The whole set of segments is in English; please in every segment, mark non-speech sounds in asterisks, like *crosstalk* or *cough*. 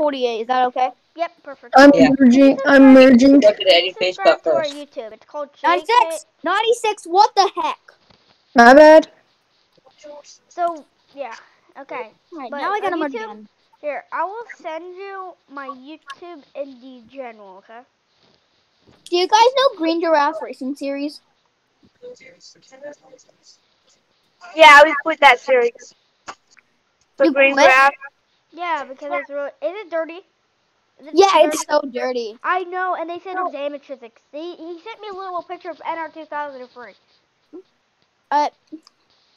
48. Is that okay? Yep, perfect. I'm Yeah. merging. I'm merging. Go to any please Facebook subscribe first. YouTube. It's called 96. 96. What the heck? My bad. So yeah, okay. Alright, But now I gotta on merge again. Here, I will send you my YouTube in the general. Okay. Do you guys know Green Giraffe Racing Series? Yeah, we put that series. The You green quit? grass. Yeah, because it's really. Is it dirty? Is it Yeah, dirty? it's so dirty. I know, and they said it was amateur physics. He, he sent me a little picture of NR 2003. Uh,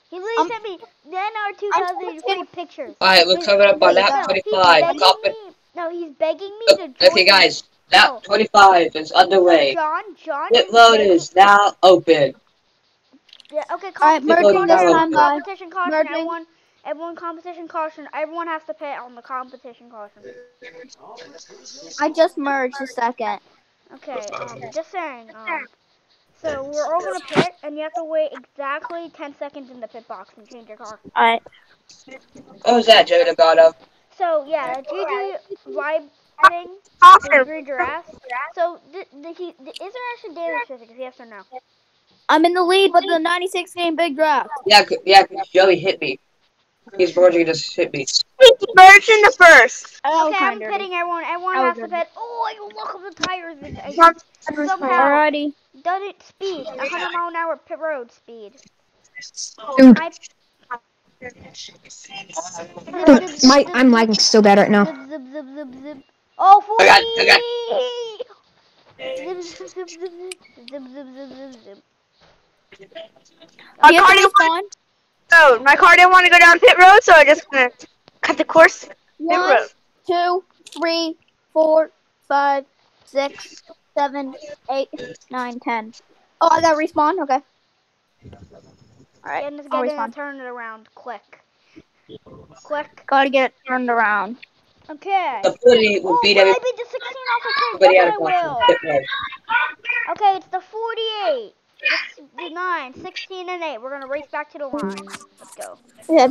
He literally Um, sent me the NR I'm 2003 getting- pictures. Alright, we're coming up on Wait, lap no, He's 25. begging Copy- me. No, he's begging me Oh, to join. Okay, guys. Lap No. 25 is underway. John, John. Pit is load begging- is now open. Yeah, okay, Alright, competition merging this time, guys. competition caution, Merging. everyone, everyone competition caution, everyone has to pay on the competition caution. I just merged a second. Okay, um, just saying, um, so we're all gonna pit, and you have to wait exactly 10 seconds in the pit box and change your car. Alright. What was that, Joe Delgado? So, yeah, the GG vibe thing, the Awesome. green giraffe, so, the, the, he, the, is there actually daily physics, yes or no? I'm in the lead with the 96 game big draft. Yeah, yeah, yeah, 'cause Joey hit me. He's Roger, he just hit me. Merge the first. Okay, I'm dirty. I everyone. Everyone has dirty. to pit. Oh, I can look at the tires. Alrighty. doesn't speed. 100 mile an hour pit road speed. Dude. My, I'm lagging so bad right now. Zip, zip, zip, zip. Oh, 40! I got, Zip, zip, zip, zip, zip, zip, zip, zip. Are you on? Have to didn't respawn? want to go. My car didn't want to go down pit road, so I just gonna cut the course. Pit One, road. two, three, four, five, six, seven, eight, nine, ten. Oh, I got respawn. Okay. Alright. And just I'll gonna respawn. turn it around quick. Quick. Gotta get it turned around. Okay. Oh, the 40 will Oh, beat will every- beat the 16 off the everybody out of I will. Pit road. Okay, it's the 48. It's the 9, 16, and 8. We're gonna race back to the line. Let's go. Yeah.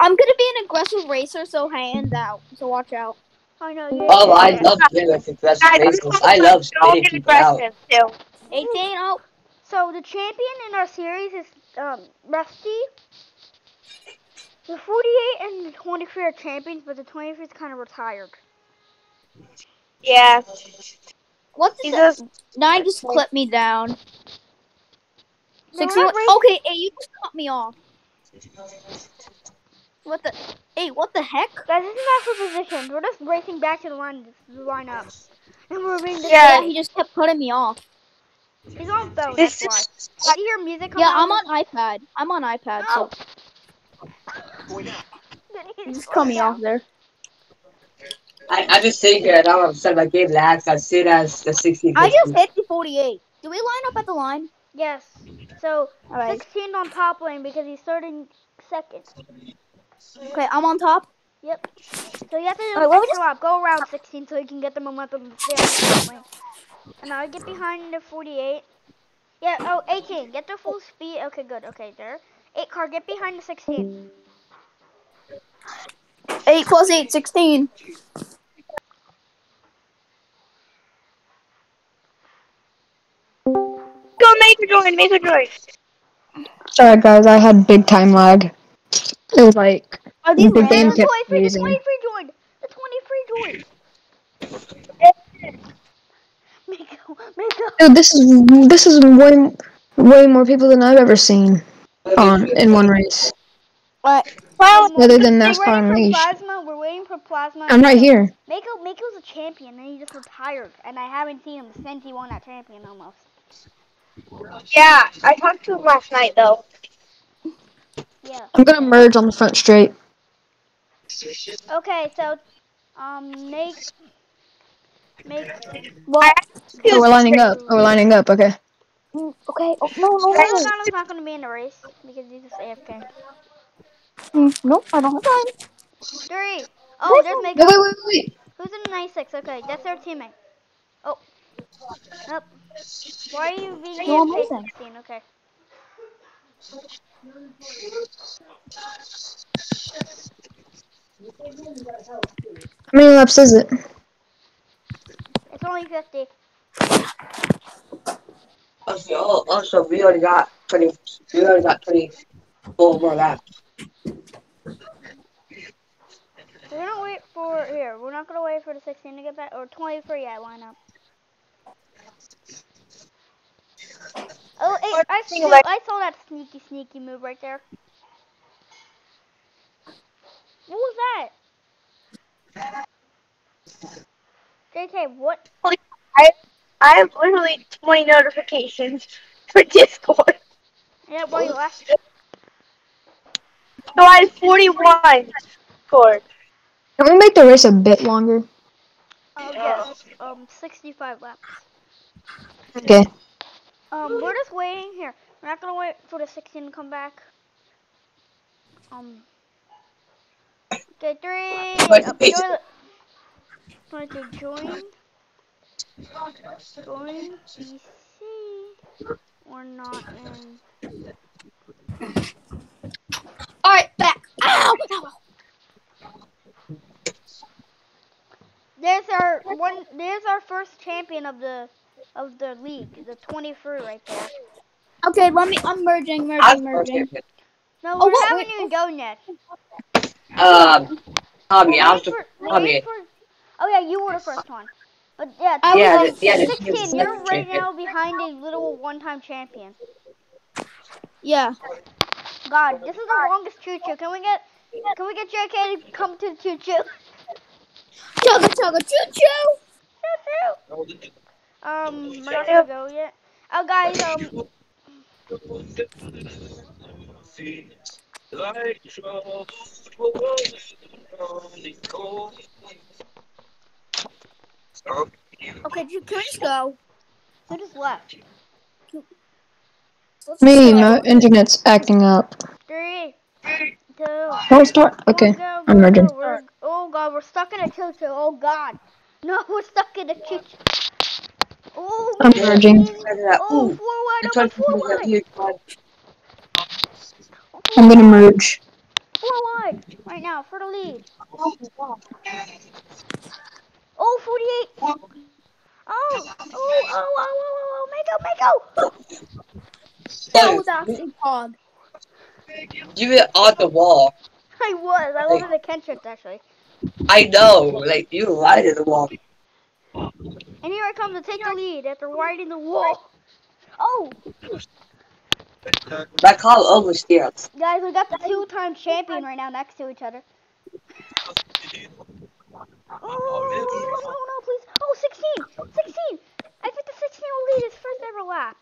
I'm gonna be an aggressive racer, so hand out. So watch out. I know you. Oh, I love doing with aggressive Guys, races. I love Don't spinning get people out. aggressive, too. 18. Oh, So the champion in our series is um, Rusty. The 48 and the 23 are champions, but the 23 is kind of retired. Yeah. what's this? Nine just clipped me down. No, we're 61. not Okay, hey, you just cut me off. What the? Hey, what the heck? Guys, this is not for positions. We're just racing back to the line, the line up. And we're being Yeah. Yeah, he just kept cutting me off. He's on phone, This that's why. is Did you hear music Yeah, on? I'm on iPad. I'm on iPad, so Did he just cut me off there. I, I just think that all of a sudden my game lags as soon as the 16 I just hit the 48. Do we line up at the line? Yes. So, All right. 16 on top lane because he's starting second. Okay, I'm on top. Yep. So you have to do let me extra lap. Go around 16 so you can get the momentum to stay on the top lane. And now I get behind the 48. Yeah, oh, 18. Get the full speed. Okay, good. Okay, there. 8 car, get behind the 16. 8 plus 8, 16. Go make a join, make join. Sorry guys, I had big time lag. It was like Are these The The game random? kept 23, the freezing. 23 joined. The 23 joined. Miko, Miko. dude, this is this is way way more people than I've ever seen on in one race. What? Well, Other than We're NASCAR waiting for Unleashed. Plasma. We're waiting for Plasma. I'm right here. Mako, Mako's a champion, and he just retired, and I haven't seen him since he won that champion almost. Yeah, I talked to him last night, though. Yeah. I'm gonna merge on the front straight. Okay, so, um, make, make. What? Oh, we're lining up. Oh, we're lining up. Okay. Mm, Okay. Oh, no, no, no. Delgado's not gonna be in the race because he's just AFK. Mm, Nope, I don't have time. Three. Oh, there's Wait, Mako. wait, wait, wait. Who's in the 96? Okay, that's their teammate. Oh. Nope. Why are you being No, I'm 16? Okay. How many laps is it? It's only 50. Also, oh, also, we already got 20, we already got 24 more laps. We're gonna wait for here. We're not gonna wait for the 16 to get back or 23. Yeah, line up. Oh, hey, I saw, like- I saw that sneaky, sneaky move right there. What was that? JK, what? I I have literally 20 notifications for Discord. Yeah, why you left? So I have 41 Discord. Can we make the race a bit longer? Oh yes, um, 65 laps. Okay. Um, we're just waiting here. We're not gonna wait for the 16 to come back. Um. Okay, three. But- Up, join the- to join. Join PC. We're not in. All right, back. Ow! Ow! There's our one. There's our first champion of the of the league, the 23 right there. Okay, let me. I'm merging, I merging, merging. No, Oh, we what- haven't wait, even gone yet. Um, Tommy, I was the, for- Tommy, Oh yeah, you were the first one. But yeah, I Yeah, was the- yeah, 16. the You're right champion. now behind a little one-time champion. Yeah. God, this is the longest choo-choo. Can we get, can we get JK to come to the choo-choo? Chugga chugga choo choo. Choo-choo. Um, we're not gonna go yet. Oh, guys, um, Okay, ju- can we just go? who just left? Let's Me, go. my internet's acting up. Three, two, Don't start. Okay, one, go, I'm merging. go. Oh God, we're stuck in a choo-choo. Oh God, no, *laughs* we're stuck in a choo-choo. Oh, I'm man. merging. Oh, wide, the open, 20 four wide. I'm gonna merge. Four wide right now for the lead. Oh, 48. Oh, oh, oh, oh, oh, oh, oh, oh. Mako, Mako. That was actually Pog. You were on the wall. I was. I was in the Kentrix actually. I know, like, you were right at the wall. And here I come to take the lead after riding the wall. Oh, I call oversteers. guys, we got the two-time champion right now next to each other. Oh, no, no, please. Oh, 16. 16. I think the 16 will lead his first ever lap.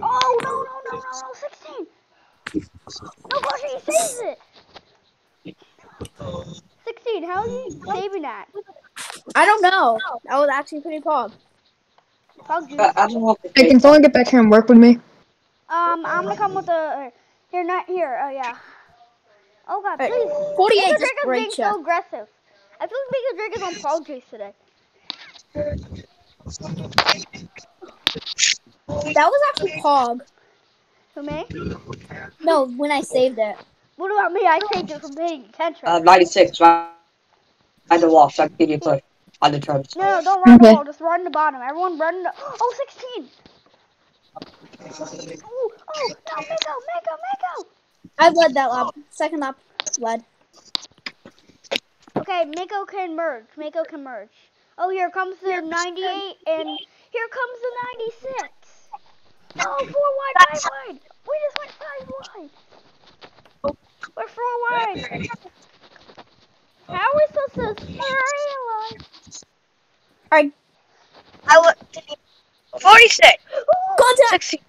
Oh, no, no, no, no, no, 16. No, gosh, he saves it. 16, how are you saving that? I don't know. That was actually pretty Pog. Pug juice. I don't know if Hey, can someone get back here and work with me? Um, I'm gonna come with the. Here, not here. Oh, yeah. Oh, God, Hey, please. 48 Baker just Drake is being so aggressive. I feel like Baker Drake is on Pog juice today. That was actually Pog. For me? No, when I saved it. What about me? I saved it from paying attention. uh, 96, right at the wall, so I can give you a push on the turns. no, no, don't run the wall. Just run the bottom. Everyone run the. Oh, 16. Oh, oh, no, Mako, Mako, Mako. I led that lap. Second lap, led. Okay, Mako can merge. Mako can merge. Oh, here comes the 98, and here comes the 96. Oh, four wide, five wide. We just went five wide. We're four wide. How are we supposed to stay alive? Alright, I would 46. *gasps* contact! 60.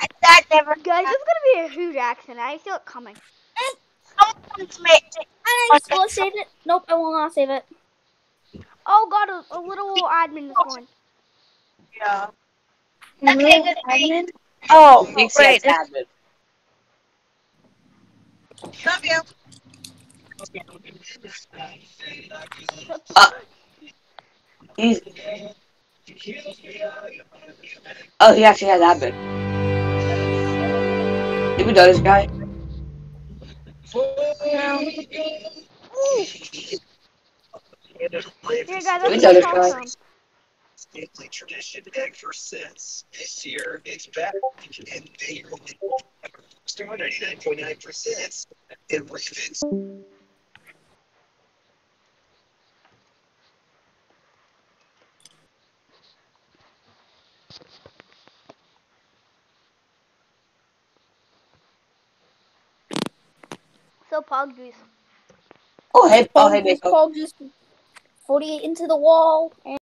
I, that never. Guys, this is gonna be a huge accident. I feel it coming. Someone's made. I will save it. Nope, I will not save it. Oh god, a, a little admin this morning. Yeah. Oh, Thanks, wait. yes, it's- admin. Love you. Uh, he's... Oh, he actually has admin. Did we know this guy? Here, guys, Good that's job, where guys. I from. Stately tradition ever since. This year, it's back and they two hundred ninety nine point nine percent. It Ravens. So Pog juice. Oh, hey, oh, hey, Paul just, Mako. Paul just 48 into the wall. And